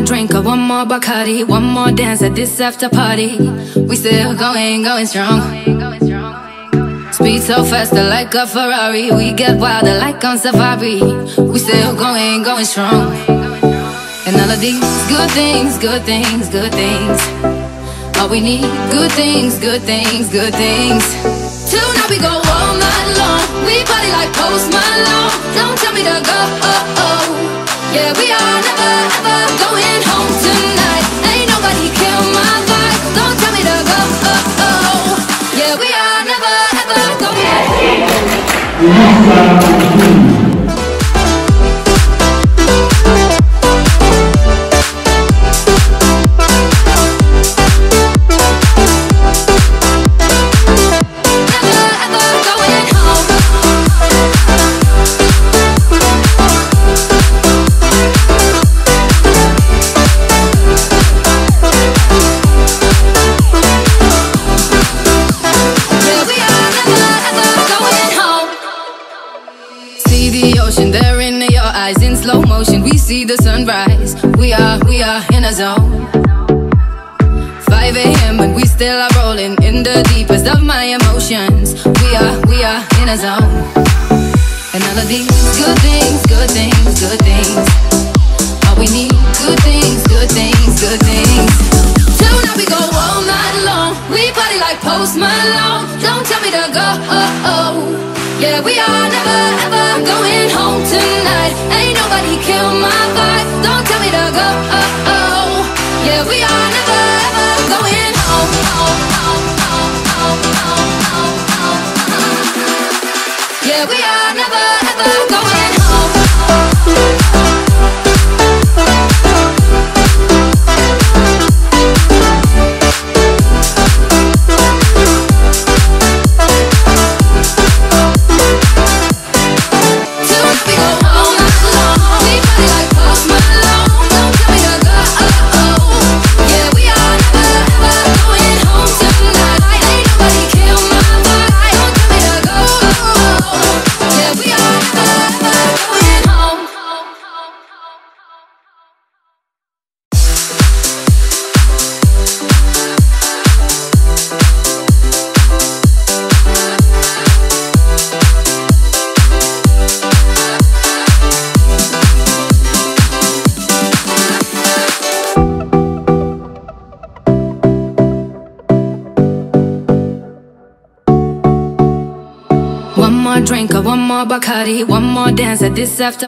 drink or one more Bacardi, one more dance at this after party. We still going, going strong. Speed so faster like a Ferrari. We get wilder like on safari. We still going, going strong. And all of these good things, good things, good things. All we need, good things, good things, good things. Tonight we go all night long. We party like Post Malone. Don't tell me to go. Going. Never The ocean there in your eyes in slow motion. We see the sunrise. We are, we are in a zone. 5 a.m. and we still are rolling in the deepest of my emotions. We are, we are in a zone. And all of these good things, good things, good things. All we need, good things, good things, good things. Tonight we go all night long. We party like Post Malone. Don't tell me to go. Oh, oh. Yeah, we are never ever going home tonight. Ain't nobody kill my vibe. Don't tell me to go. Oh. Yeah, we are never ever going home. Yeah, we are never ever going home. One more drink one more Bacardi, one more dance at this after.